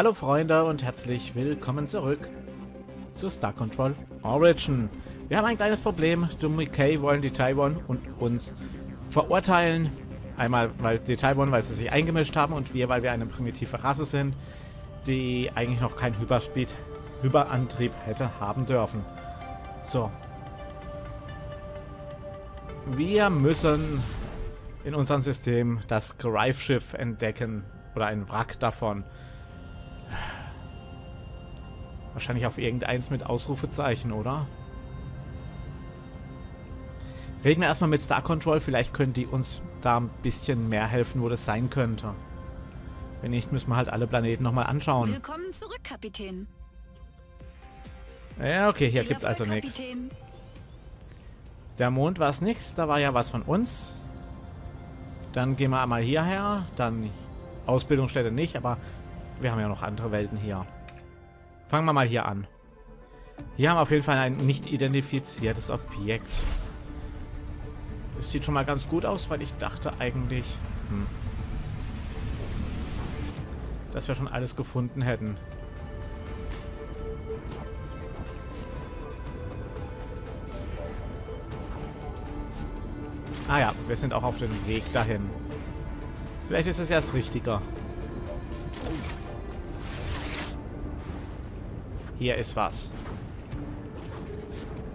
Hallo Freunde und herzlich willkommen zurück zu Star Control Origin. Wir haben ein kleines Problem. Doom Kay wollen die Taiwan und uns verurteilen. Einmal, weil die Taiwan, weil sie sich eingemischt haben und wir, weil wir eine primitive Rasse sind, die eigentlich noch keinen Hyperspeed, Hyperantrieb hätte haben dürfen. So. Wir müssen in unserem System das Greifschiff entdecken oder ein Wrack davon. Wahrscheinlich auf irgendeins mit Ausrufezeichen, oder? Reden wir erstmal mit Star Control. Vielleicht können die uns da ein bisschen mehr helfen, wo das sein könnte. Wenn nicht, müssen wir halt alle Planeten nochmal anschauen. Willkommen zurück, Kapitän. Ja, okay, hier gibt es also nichts. Der Mond war es nichts, da war ja was von uns. Dann gehen wir einmal hierher, dann Ausbildungsstätte nicht, aber wir haben ja noch andere Welten hier. Fangen wir mal hier an. Hier haben wir auf jeden Fall ein nicht identifiziertes Objekt. Das sieht schon mal ganz gut aus, weil ich dachte eigentlich, hm, dass wir schon alles gefunden hätten. Ah ja, wir sind auch auf dem Weg dahin. Vielleicht ist es ja das Hier ist was.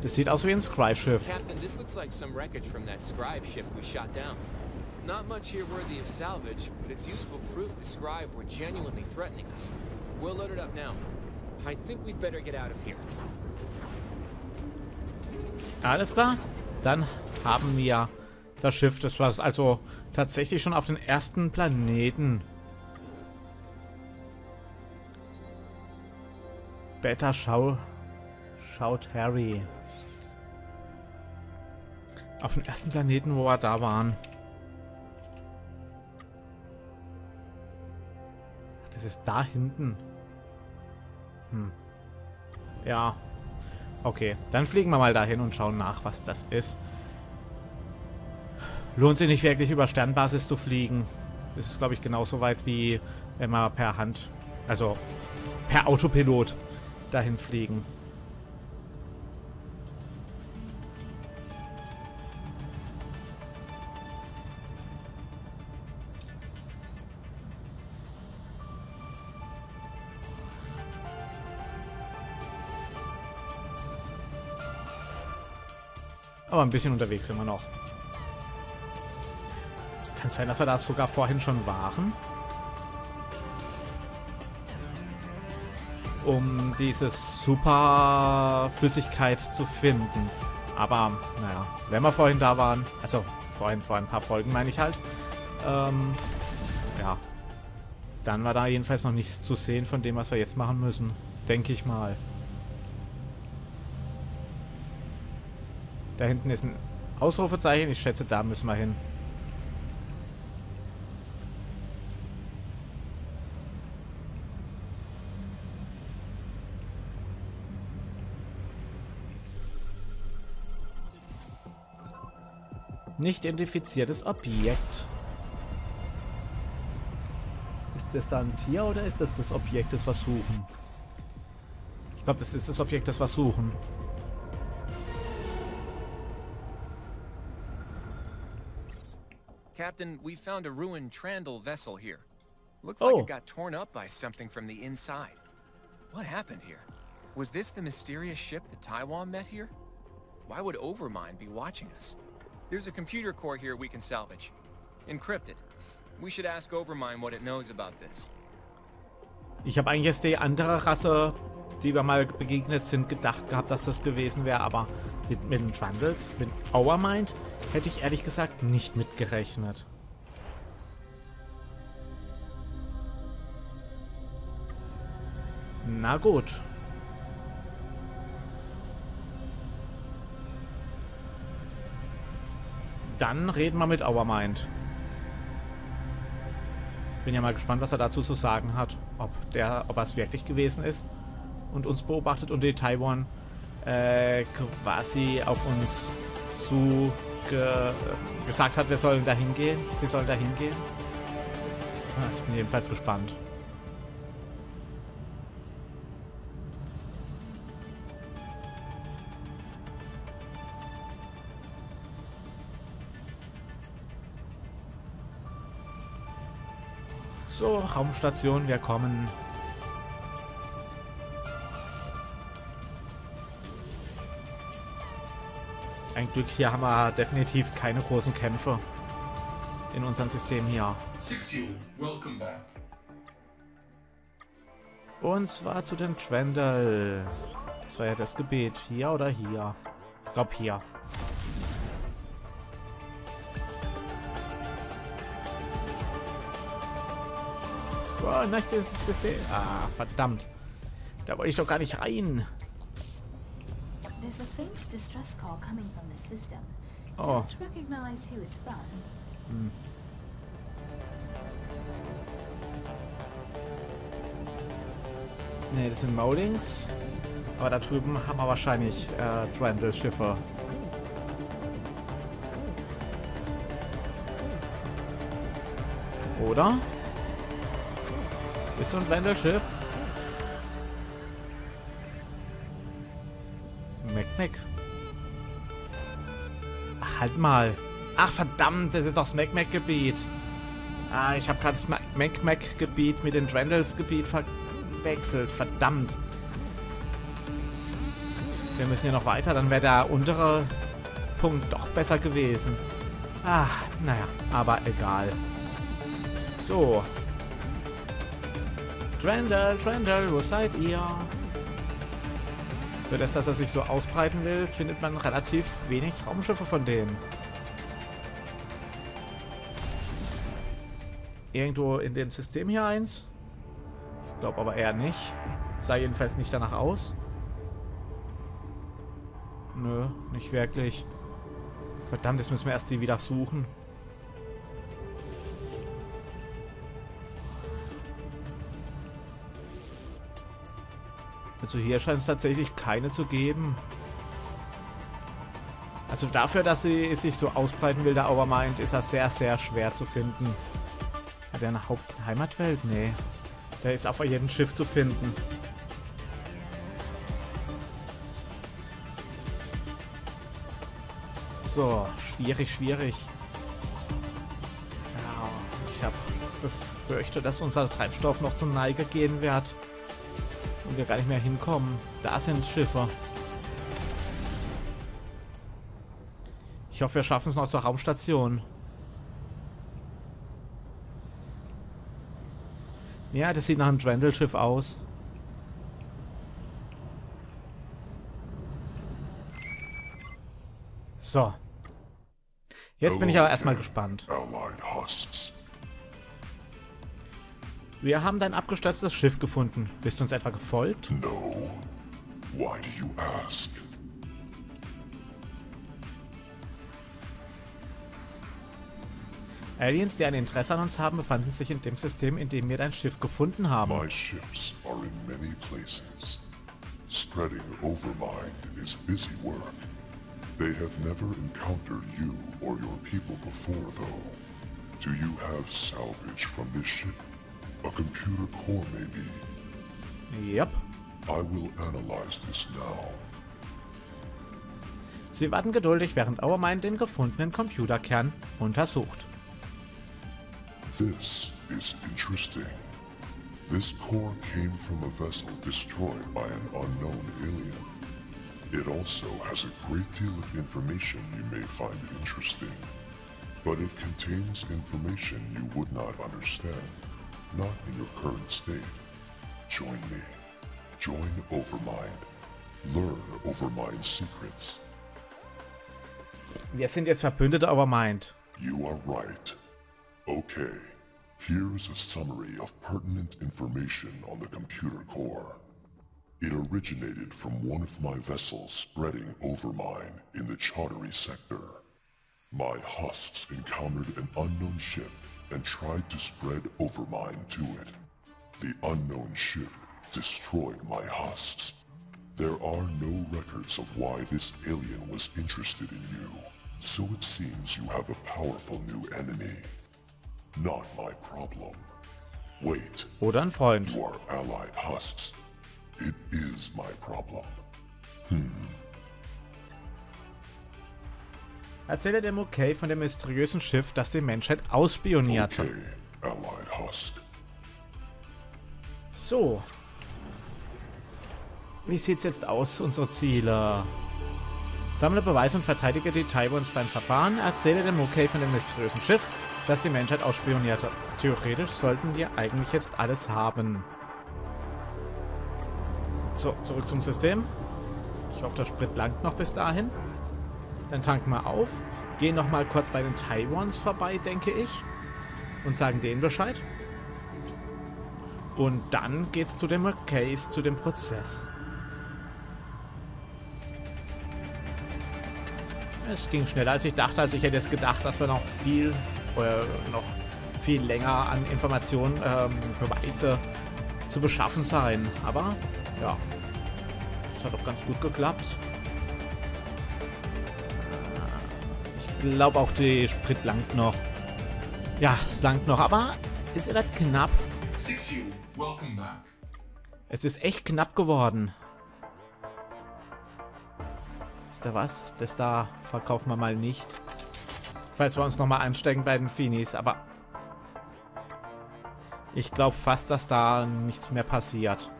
Das sieht aus wie ein Scribe-Schiff. Captain, this looks like some wreckage from that scribe ship we shot down. Not much here worthy of salvage, but it's useful proof the scribe were genuinely threatening us. We'll load it up now. I think we'd better get out of here. Alles klar. Dann haben wir das Schiff. Das war also tatsächlich schon auf den ersten Planeten. Beta schau, schaut Harry. Auf den ersten Planeten, wo wir da waren. Das ist da hinten. Hm. Ja. Okay, dann fliegen wir mal dahin und schauen nach, was das ist. Lohnt sich nicht wirklich über Sternbasis zu fliegen. Das ist, glaube ich, genauso weit wie wenn wir per Hand, also per Autopilot dahin fliegen. Aber ein bisschen unterwegs wir noch. Kann sein, dass wir da sogar vorhin schon waren? Um diese super Flüssigkeit zu finden. Aber, naja, wenn wir vorhin da waren, also vorhin vor ein paar Folgen meine ich halt, ähm, ja, dann war da jedenfalls noch nichts zu sehen von dem, was wir jetzt machen müssen. Denke ich mal. Da hinten ist ein Ausrufezeichen. Ich schätze, da müssen wir hin. Nicht identifiziertes Objekt. Ist das da ein Tier oder ist das das Objekt, das wir suchen? Ich glaube, das ist das Objekt, das wir suchen. Captain, we found a ruined Trandal vessel here. Looks Oh. like it got torn up by something from the inside. What happened here? Was this the mysterious ship the Taiwan met here? Why would Overmind be watching us? There's a computer core here we can salvage. Encrypted. We should ask Overmind what it knows about this. Ich habe eigentlich jetzt die andere Rasse, die wir mal begegnet sind, gedacht gehabt, dass das gewesen wäre, aber mit, mit den Trundles, mit Overmind, hätte ich ehrlich gesagt nicht mitgerechnet. Na gut. Dann reden wir mit Overmind. Bin ja mal gespannt, was er dazu zu sagen hat. Ob der, ob er es wirklich gewesen ist und uns beobachtet und die Taiwan äh, quasi auf uns zu ge gesagt hat, wir sollen da hingehen. Sie sollen da hingehen. Ah, ich bin jedenfalls gespannt. So, Raumstation, wir kommen. Ein Glück, hier haben wir definitiv keine großen Kämpfe in unserem System hier. Und zwar zu den Trendel. Das war ja das Gebet. Hier oder hier? Ich glaube hier. Boah, nicht das System. Ah, verdammt. Da wollte ich doch gar nicht rein. There's a faint distress call coming from the system. Oh. Don't recognize who it's from. Hm. Ne, das sind Moldings. Aber da drüben haben wir wahrscheinlich äh, Drandle-Schiffe. Oder? Bist du ein Drandle-Schiff? Mac, Mac. Ach, halt mal. Ach, verdammt, das ist doch das Mac, Mac Gebiet. Ah, ich habe gerade das Mac, Mac Gebiet mit den Drandles Gebiet verwechselt. Verdammt. Wir müssen hier noch weiter, dann wäre der untere Punkt doch besser gewesen. Ah, naja, aber egal. So. Drandle, Drandle, wo seid ihr? Für das, dass er sich so ausbreiten will, findet man relativ wenig Raumschiffe von denen. Irgendwo in dem System hier eins? Ich glaube aber eher nicht. Sah jedenfalls nicht danach aus. Nö, nicht wirklich. Verdammt, jetzt müssen wir erst die wieder suchen. Also hier scheint es tatsächlich keine zu geben. Also dafür, dass sie sich so ausbreiten will, der Overmind, ist er sehr, sehr schwer zu finden. Hat er eine Haupt Heimatwelt? Nee. Der ist auf jedem Schiff zu finden. So, schwierig, schwierig. Ja, ich habe befürchtet, dass unser Treibstoff noch zum Neige gehen wird. Und wir gar nicht mehr hinkommen. Da sind Schiffe. Ich hoffe, wir schaffen es noch zur Raumstation. Ja, das sieht nach einem Drendel-Schiff aus. So. Jetzt bin ich aber erstmal gespannt. Wir haben dein abgestürztes Schiff gefunden. Bist du uns etwa gefolgt? No. Why do you ask? Aliens, die ein Interesse an uns haben, befanden sich in dem System, in dem wir dein Schiff gefunden haben. My ships are in many places. Spreading overmind is busy work. They have never encountered you or your people before, though. Do you have salvage from this ship? A computer core, maybe? Yep. I will analyze this now. Sie warten geduldig, während Auermind den gefundenen Computerkern untersucht. This is interesting. This core came from a vessel destroyed by an unknown alien. It also has a great deal of information you may find interesting, but it contains information you would not understand, not in your current state. Join me. Join Overmind. Learn Overmind secrets. Wir sind jetzt Verbündete Overmind. You are right. Okay. Here's a summary of pertinent information on the computer core. It originated from one of my vessels spreading overmine in the Chaudhary sector. My husks encountered an unknown ship and tried to spread overmine to it. The unknown ship destroyed my husks. There are no records of why this alien was interested in you, so it seems you have a powerful new enemy. Not my problem. Wait. Oh, Oder ein Freund. You are allied husks It is my problem. Hmm. Hm. Erzähle dem Okay von dem mysteriösen Schiff, das die Menschheit ausspioniert okay. So. Wie sieht's jetzt aus, unsere Ziele? Sammle Beweise und verteidige die Taiwans beim Verfahren. Erzähle dem Mokei von dem mysteriösen Schiff, das die Menschheit ausspionierte. Theoretisch sollten wir eigentlich jetzt alles haben. So, zurück zum System. Ich hoffe, der Sprit langt noch bis dahin. Dann tanken wir auf. Gehen noch mal kurz bei den Taiwans vorbei, denke ich. Und sagen denen Bescheid. Und dann geht's zu dem Case, zu dem Prozess. Es ging schneller als ich dachte. Also ich hätte jetzt gedacht, dass wir noch viel, äh, noch viel länger an Informationen, ähm, Beweise zu beschaffen sein. Aber ja, das hat doch ganz gut geklappt. Glaube auch, die Sprit langt noch. Ja, es langt noch, aber es wird knapp. Es ist echt knapp geworden. Ist da was? Das da verkaufen wir mal nicht. Falls wir uns nochmal anstecken bei den Finis, aber... Ich glaube fast, dass da nichts mehr passiert.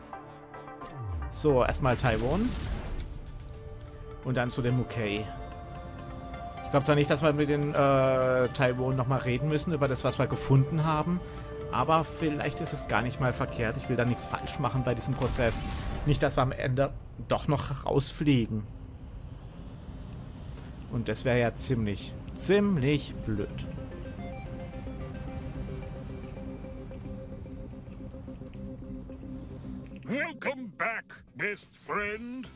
So, erstmal Taiwan. Und dann zu dem Mukei. Glaube zwar nicht, dass wir mit den äh, Taiwan nochmal reden müssen über das, was wir gefunden haben. Aber vielleicht ist es gar nicht mal verkehrt. Ich will da nichts falsch machen bei diesem Prozess. Nicht, dass wir am Ende doch noch rausfliegen. Und das wäre ja ziemlich, ziemlich blöd. Welcome back, best friend.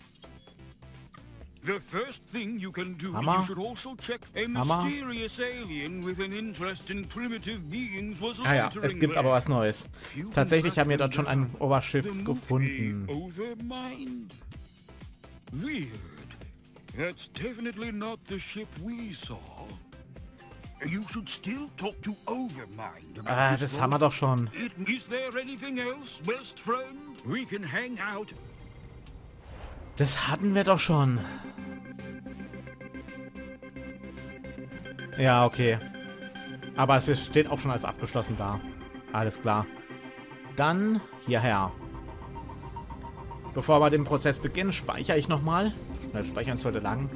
The first thing you can do, Hammer. you should also check a mysterious alien with an interest in primitive beings was Ah ja, es gibt aber was Neues. Tatsächlich haben wir dort schon ein Oberschiff gefunden. Weird. That's definitely not the ship we saw. You should still talk to Overmind about Ah, das haben wir doch schon. Is there anything else, best friend? We can hang out. Das hatten wir doch schon. Ja, okay. Aber es steht auch schon als abgeschlossen da. Alles klar. Dann hierher. Bevor wir den Prozess beginnen, speichere ich nochmal. Schnell speichern sollte lang,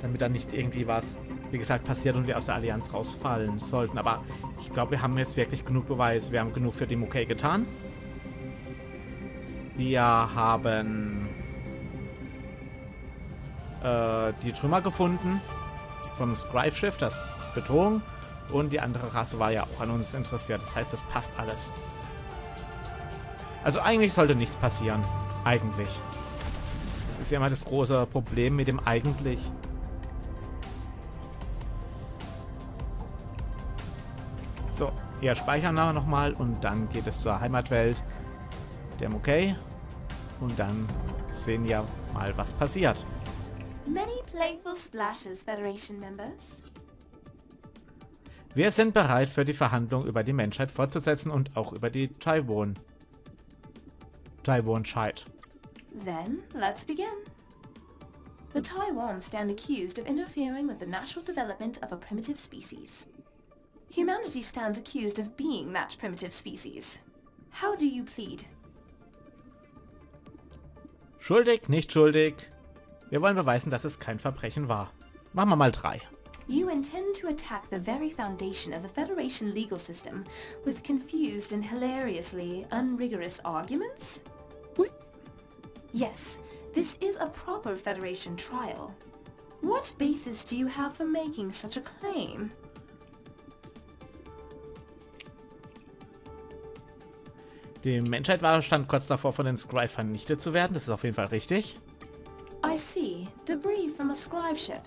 damit dann nicht irgendwie was, wie gesagt, passiert und wir aus der Allianz rausfallen sollten. Aber ich glaube, wir haben jetzt wirklich genug Beweis. Wir haben genug für die Mokei getan. Wir haben äh, die Trümmer gefunden vom Scribe-Schiff, das Bedrohung. Und die andere Rasse war ja auch an uns interessiert. Das heißt, das passt alles. Also eigentlich sollte nichts passieren. Eigentlich. Das ist ja immer das große Problem mit dem eigentlich. So, hier speichern wir nochmal und dann geht es zur Heimatwelt. Dem okay. Und dann sehen wir mal, was passiert. Many playful splashes, Federation members. Wir sind bereit für die Verhandlung über die Menschheit fortzusetzen und auch über die Taiwan. Taiwan-Scheit. Then, let's begin. The Taiwan stand accused of interfering with the natural development of a primitive species. Humanity stands accused of being that primitive species. How do you plead? Schuldig, nicht schuldig. Wir wollen beweisen, dass es kein Verbrechen war. Machen wir mal drei. You intend to attack the very foundation of the Federation legal system with confused and hilariously unrigorous arguments? Yes, this is a proper Federation trial. What basis do you have for making such a claim? Die Menschheit war stand kurz davor, von den Scry vernichtet zu werden. Das ist auf jeden Fall richtig. I see. Debris from a scribe ship.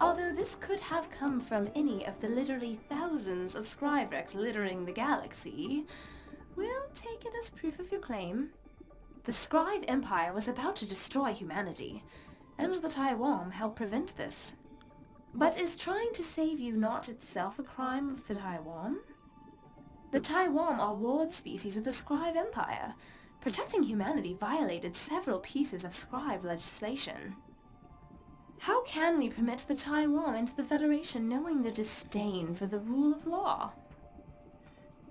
Although this could have come from any of the literally thousands of scribe wrecks littering the galaxy, we'll take it as proof of your claim. The Scribe Empire was about to destroy humanity, and the Taiwan helped prevent this. But is trying to save you not itself a crime of the Taiwan? The Taiwan are ward species of the Scribe Empire. Protecting humanity violated several pieces of Scribe legislation. How can we permit the Taiwan into the Federation knowing their disdain for the rule of law?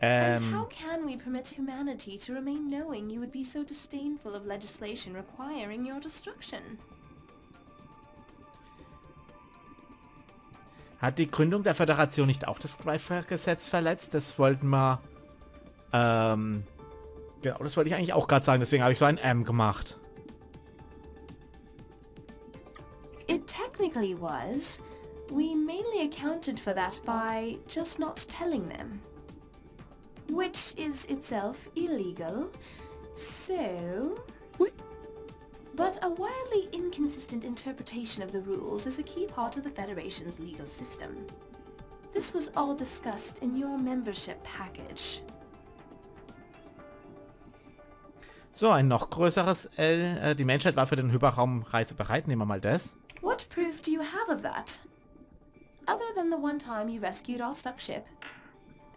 And Ähm, how can we permit humanity to remain knowing you would be so disdainful of legislation requiring your destruction? hat die Gründung der Föderation nicht auch das Scribe-Gesetz verletzt? Das wollten wir... Ähm, genau, das wollte ich eigentlich auch gerade sagen. Deswegen habe ich so ein M gemacht. It technically was. We mainly accounted for that by just not telling them. Which is itself illegal. So... But a wildly inconsistent interpretation of the rules is a key part of the Federation's legal system. This was all discussed in your membership package. So, ein noch größeres L. Äh, die Menschheit war für den Hyperraumreise bereit. Nehmen wir mal das. What proof do you have of that? Other than the one time you rescued our stuck ship,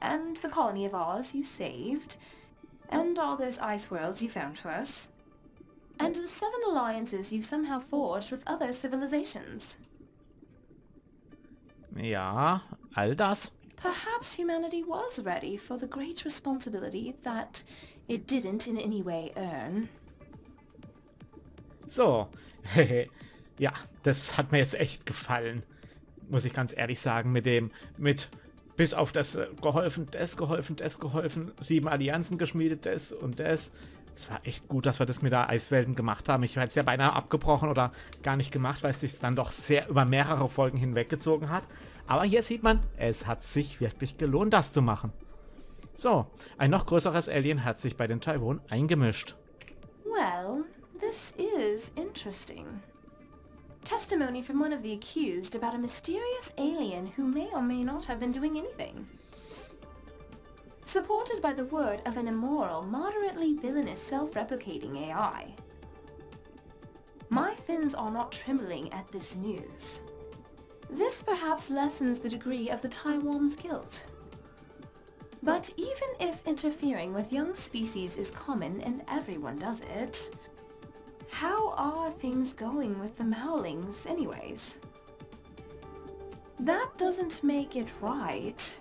and the colony of ours you saved, and all those ice worlds you found for us, and the seven alliances you've somehow forged with other civilizations. Ja, all das. Perhaps humanity was ready for the great responsibility that it didn't in any way earn. So. ja, das hat mir jetzt echt gefallen. Muss ich ganz ehrlich sagen, mit dem, mit bis auf das äh, geholfen, das geholfen, das geholfen, sieben Allianzen geschmiedet, das und das. Es war echt gut, dass wir das mit der Eiswelten gemacht haben. Ich hätte es ja beinahe abgebrochen oder gar nicht gemacht, weil es sich dann doch sehr über mehrere Folgen hinweggezogen hat. Aber hier sieht man, es hat sich wirklich gelohnt, das zu machen. So, ein noch größeres Alien hat sich bei den Taiwan eingemischt. Well, this is interesting. Testimony from one of the accused about a mysterious alien who may or may not have been doing anything. Supported by the word of an immoral, moderately villainous self-replicating AI. My fins are not trembling at this news. This perhaps lessens the degree of the Taiwan's guilt. But even if interfering with young species is common and everyone does it, how are things going with the Mowlings anyways? That doesn't make it right.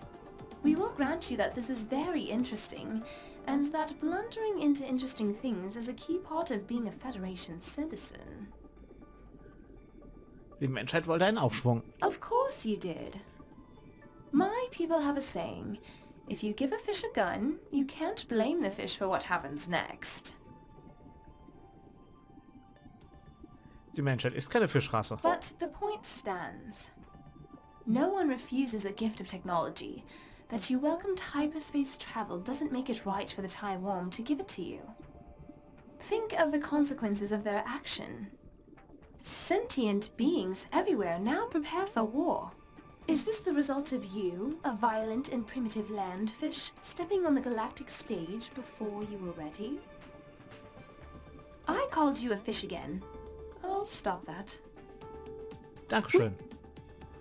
We will grant you that this is very interesting, and that blundering into interesting things is a key part of being a Federation citizen. Die Menschheit wollte einen Aufschwung. Of course you did. My people have a saying, if you give a fish a gun, you can't blame the fish for what happens next. Die Menschheit ist keine Fischrasse. But the point stands. No one refuses a gift of technology. That you welcomed hyperspace travel doesn't make it right for the Taiwan to give it to you. Think of the consequences of their action. Sentient beings everywhere now prepare for war. Is this the result of you, a violent and primitive landfish, stepping on the galactic stage before you were ready? I called you a fish again. I'll stop that. Dankeschön.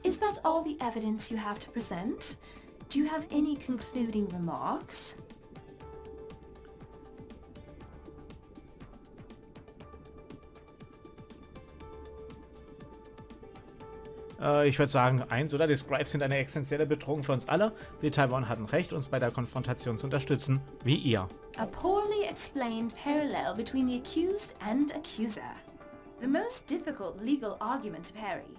Is that all the evidence you have to present? Do you have any concluding remarks? Äh, ich würde sagen, eins, oder? Die Scribes sind eine existenzielle Bedrohung für uns alle. Die Taiwan hatten recht, uns bei der Konfrontation zu unterstützen, wie ihr. A poorly explained parallel between the accused and accuser. The most difficult legal argument to parry.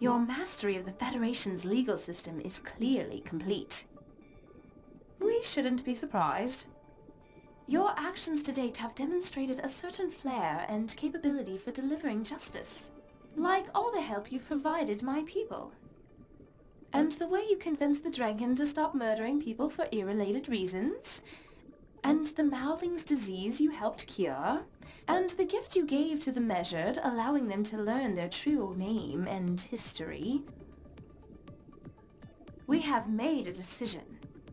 Your mastery of the Federation's legal system is clearly complete. We shouldn't be surprised. Your actions to date have demonstrated a certain flair and capability for delivering justice. Like all the help you've provided my people. And the way you convinced the dragon to stop murdering people for irrelated reasons. And the Mowling's disease you helped cure. And the gift you gave to the measured, allowing them to learn their true name and history. We have made a decision.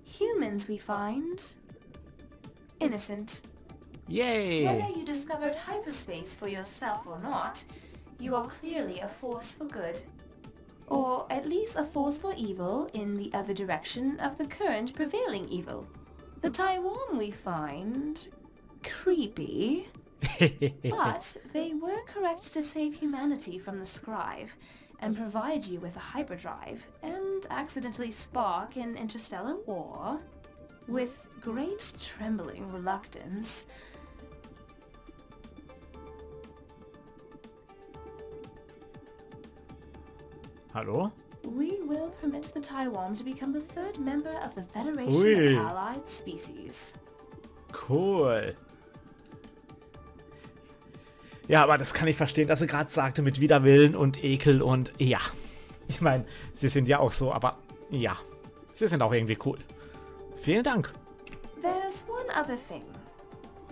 Humans, we find, innocent. Yay! Whether you discovered hyperspace for yourself or not, you are clearly a force for good. Or at least a force for evil in the other direction of the current prevailing evil. The Taiwan we find creepy, but they were correct to save humanity from the scribe and provide you with a hyperdrive and accidentally spark an interstellar war. With great trembling reluctance, Hallo? we will permit the Taiwan to become the third member of the Federation Ui. of Allied Species. Cool. Ja, aber das kann ich verstehen, dass sie gerade sagte mit Widerwillen und Ekel und ja. Ich meine, sie sind ja auch so, aber ja. Sie sind auch irgendwie cool. Vielen Dank. There's one other thing.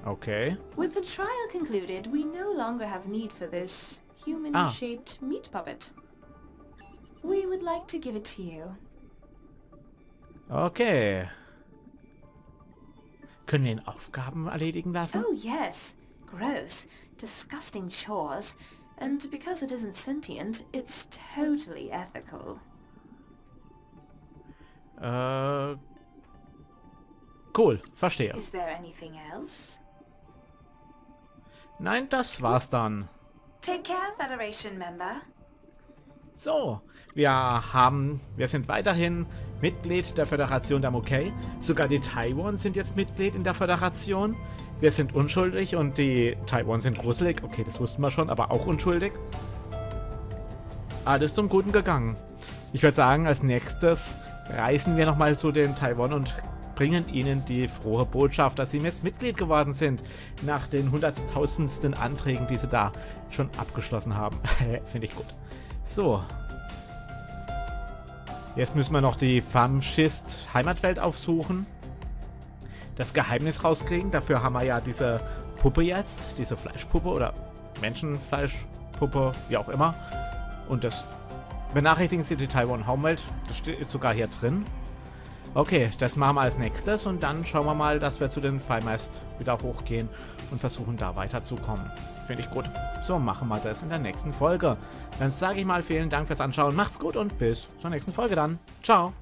Okay. With the trial concluded, we no longer have need for this human-shaped meat puppet. We would like to give it to you. Okay. Können wir ihn Aufgaben erledigen lassen? Oh yes, gross, disgusting chores. And because it isn't sentient, it's totally ethical. Äh. Cool, verstehe. Is there anything else? Nein, das war's dann. Take care, Federation member. So, wir haben, wir sind weiterhin Mitglied der Föderation der Mokei. Sogar die Taiwan sind jetzt Mitglied in der Föderation. Wir sind unschuldig und die Taiwan sind gruselig. Okay, das wussten wir schon, aber auch unschuldig. Alles zum Guten gegangen. Ich würde sagen, als nächstes reisen wir nochmal zu den Taiwan und bringen ihnen die frohe Botschaft, dass sie jetzt Mitglied geworden sind, nach den hunderttausendsten Anträgen, die sie da schon abgeschlossen haben. Finde ich gut. So. Jetzt müssen wir noch die Famschist Heimatwelt aufsuchen. Das Geheimnis rauskriegen. Dafür haben wir ja diese Puppe jetzt. Diese Fleischpuppe oder Menschenfleischpuppe, wie auch immer. Und das benachrichtigen sie die Taiwan Homewelt. Das steht sogar hier drin. Okay, das machen wir als nächstes und dann schauen wir mal, dass wir zu den Fallmeist wieder hochgehen und versuchen da weiterzukommen. Finde ich gut. So machen wir das in der nächsten Folge. Dann sage ich mal vielen Dank fürs Anschauen, macht's gut und bis zur nächsten Folge dann. Ciao.